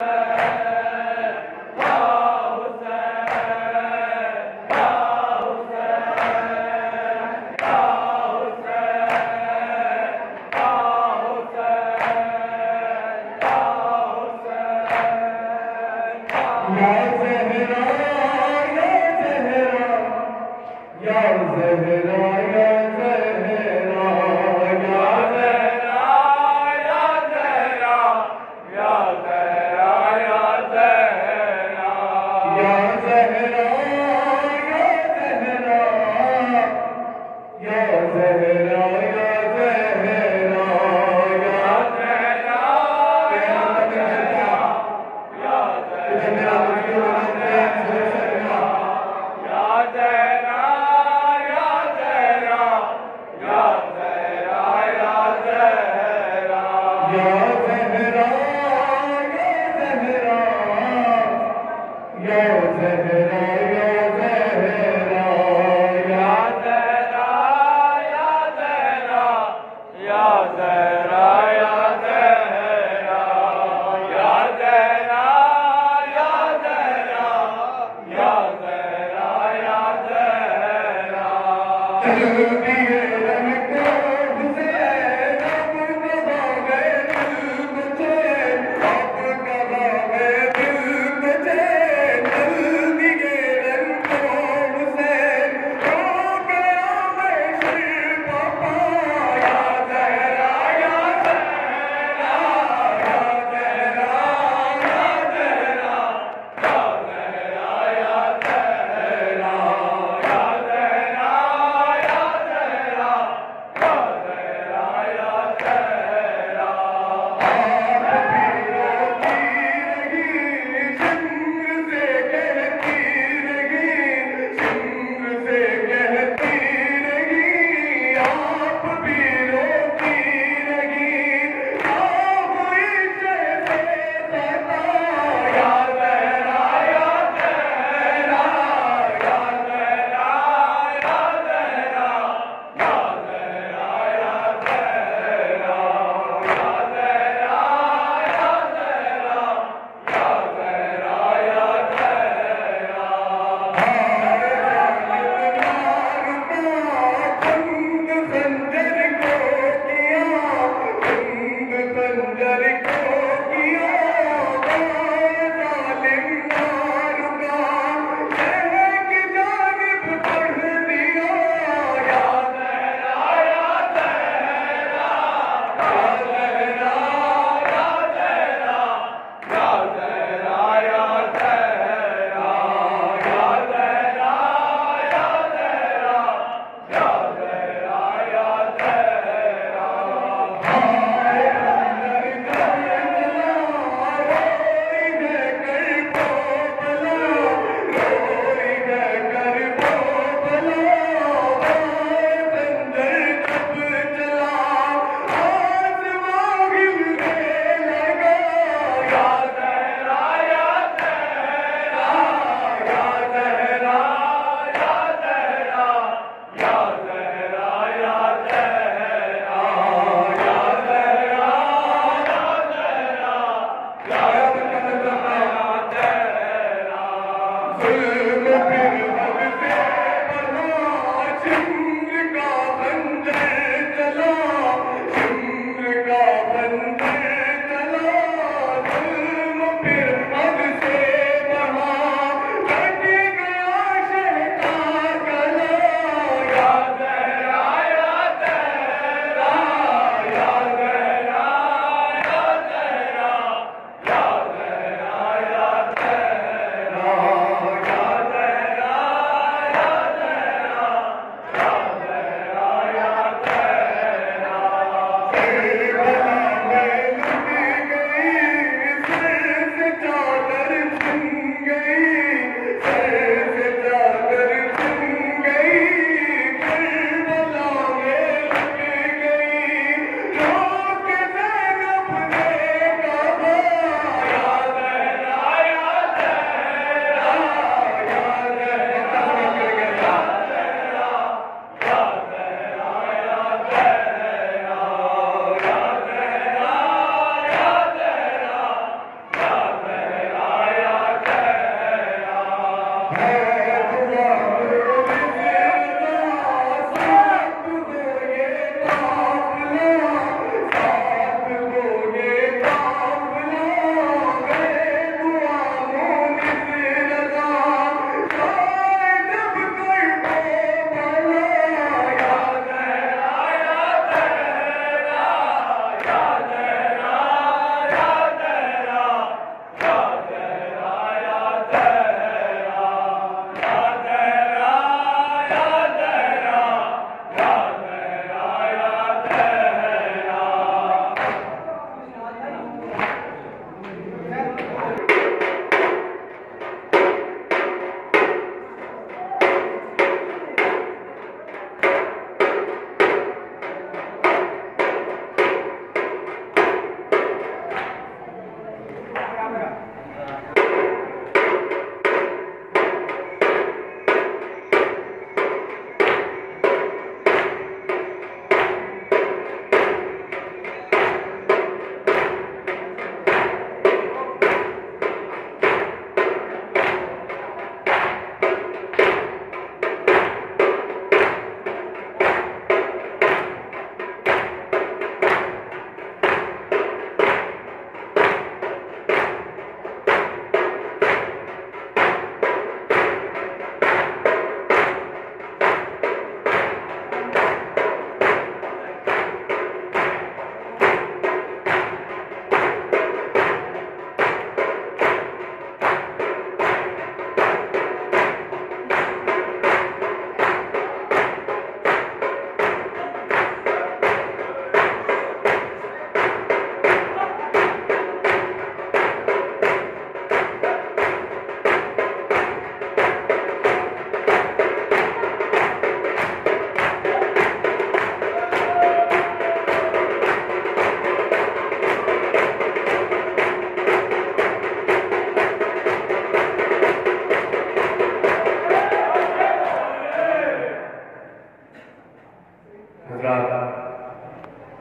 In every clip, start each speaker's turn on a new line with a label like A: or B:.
A: Uh...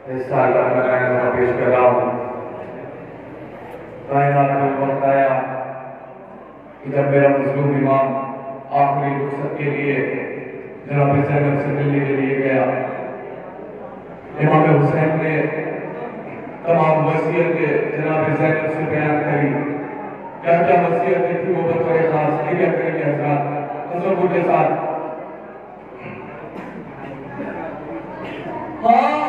A: اس سال کا میں کائنات پیش کر رہا ہوں کائنات کو وقت آیا کہ جب میرا مظلوم امام آخری رخصت کے لیے جناب زینب سے ملنے کے لیے گیا، امام حسین نے تمام وصیتیں جناب زینب سے بیان کری۔ کیا کیا وصیتیں تھی وہ بطور خاص؟ کیا کریں گے حضرات؟ حضرت کے ساتھ۔ ہاں۔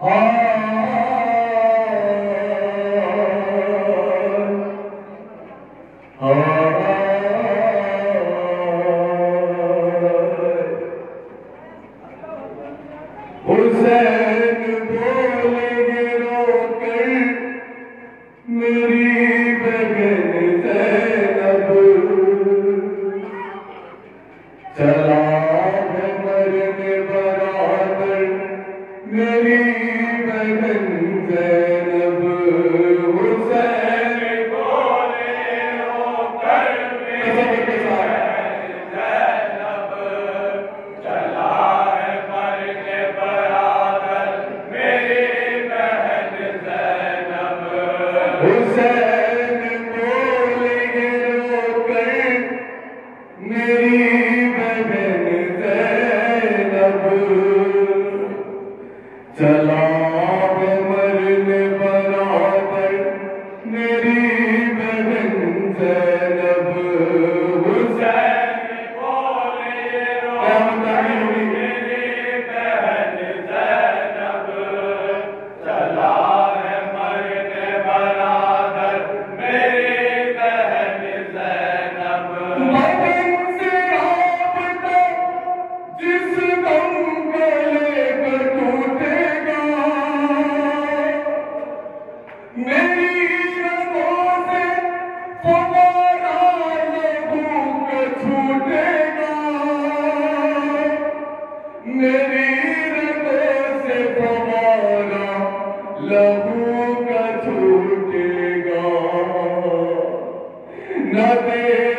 A: حسین nothing.